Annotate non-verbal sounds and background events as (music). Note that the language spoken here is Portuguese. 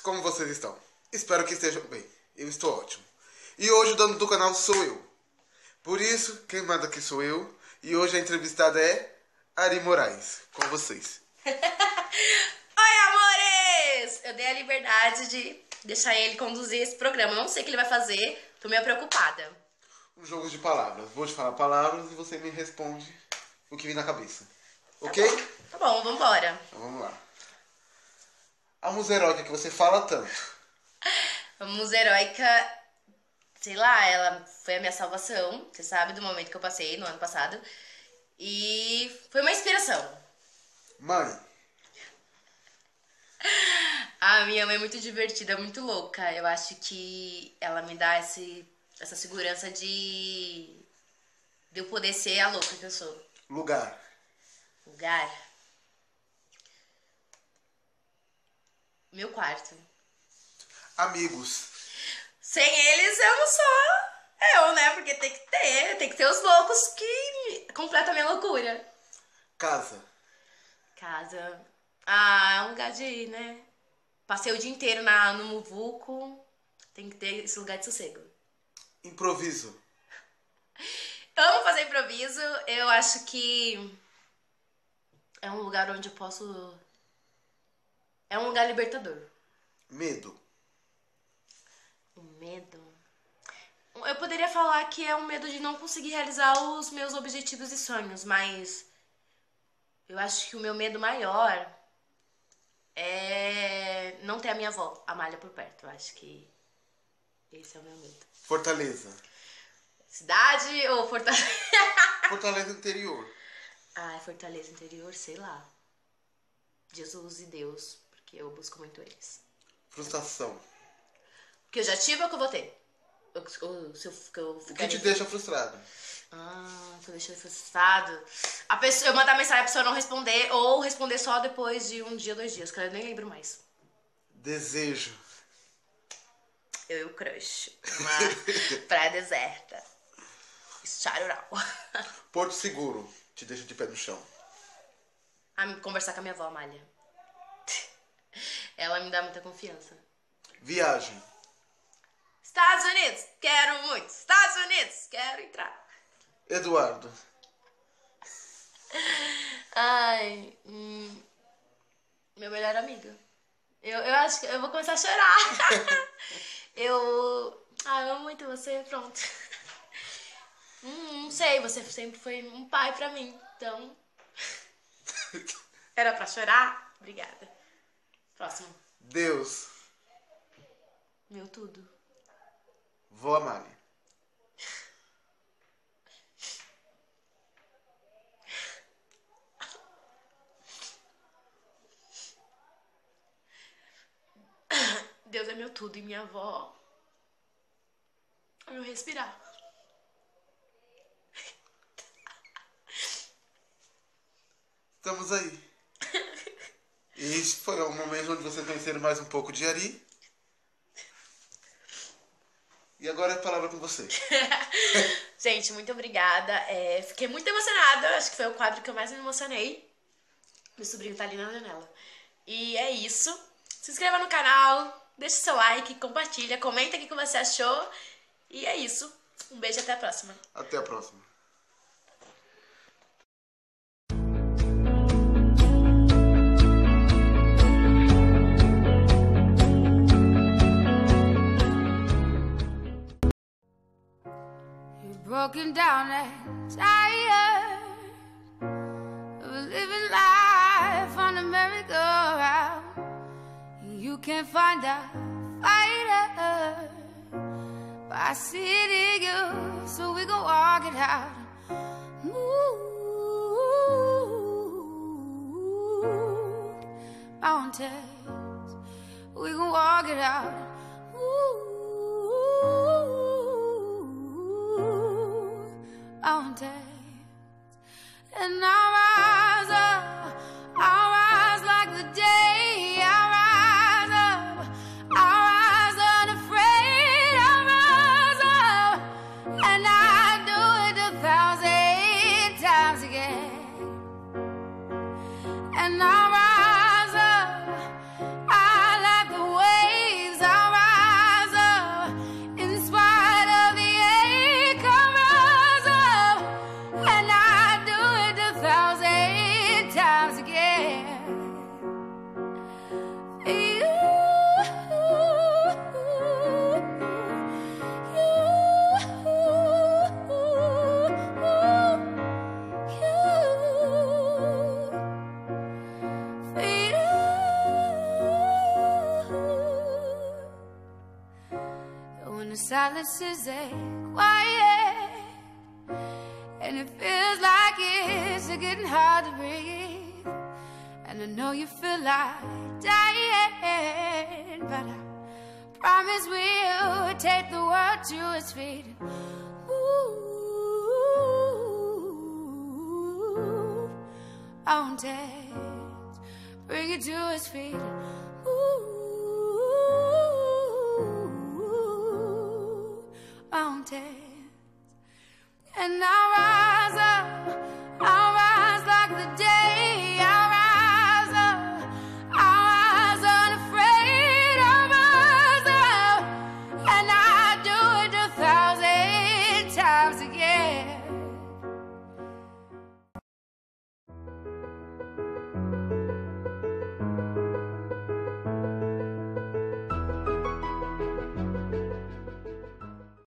como vocês estão? Espero que estejam bem. Eu estou ótimo. E hoje o dono do canal sou eu. Por isso, quem manda aqui sou eu. E hoje a entrevistada é Ari Moraes. Com vocês. (laughs) Oi, amores! Eu dei a liberdade de deixar ele conduzir esse programa. Não sei o que ele vai fazer, tô meio preocupada. Um jogo de palavras. Vou te falar palavras e você me responde o que vem na cabeça. Ok? Tá bom, vambora. Então vamos lá. A musa heróica que você fala tanto. A musa heróica, sei lá, ela foi a minha salvação, você sabe, do momento que eu passei no ano passado. E foi uma inspiração. Mãe. A minha mãe é muito divertida, muito louca. Eu acho que ela me dá esse, essa segurança de, de eu poder ser a louca que eu sou. Lugar. Lugar. Meu quarto. Amigos. Sem eles eu não sou eu, né? Porque tem que ter, tem que ter os loucos que completam a minha loucura. Casa. Casa. Ah, é um lugar de ir, né? Passei o dia inteiro na, no Muvuco. Tem que ter esse lugar de sossego. Improviso. (laughs) Amo fazer improviso. Eu acho que é um lugar onde eu posso. É um lugar libertador. Medo. O medo. Eu poderia falar que é um medo de não conseguir realizar os meus objetivos e sonhos, mas eu acho que o meu medo maior é não ter a minha avó, Amália, por perto. Eu acho que esse é o meu medo. Fortaleza. Cidade ou Fortaleza? (laughs) Fortaleza interior. Ai, Fortaleza interior, sei lá. Jesus e Deus, porque eu busco muito eles. Frustração. Que eu já tive ou que eu vou ter? Se eu, que eu O que te deixa frustrado? Ah, que eu deixei frustrado. A pessoa, eu mandar mensagem pra pessoa não responder, ou responder só depois de um dia, dois dias, que eu nem lembro mais. Desejo. Eu e o crush. Uma (laughs) praia deserta. Charural. Porto seguro. Te deixa de pé no chão. Ah, conversar com a minha avó, Amália. Ela me dá muita confiança. Viagem. Estados Unidos, quero muito. Estados Unidos, quero entrar. Eduardo. Ai, hum, meu melhor amigo. Eu, eu acho que eu vou começar a chorar. (laughs) eu, ah, eu amo muito você, pronto. Hum, não sei, você sempre foi um pai pra mim, então. (laughs) Era pra chorar? Obrigada. Próximo. Deus. Meu tudo. Vó Amália. Deus é meu tudo e minha avó. É meu respirar. Estamos aí. Foi o momento onde vocês conheceram mais um pouco de Ari. E agora é a palavra com você. (laughs) Gente, muito obrigada. É, fiquei muito emocionada. Acho que foi o quadro que eu mais me emocionei. Meu sobrinho tá ali na janela. E é isso. Se inscreva no canal, deixe seu like, compartilha, comenta o que você achou. E é isso. Um beijo e até a próxima. Até a próxima. You're broken down and tired of living life on a merry-go-round. You can't find a fighter, but I see it in you, so we gon' walk it out. Move mountains, we gon' walk it out. and now I silence is a quiet, and it feels like it's getting hard to breathe. And I know you feel like dying, but I promise we'll take the world to its feet. Ooh, mountains, bring it to its feet. Ooh, mountains, and now up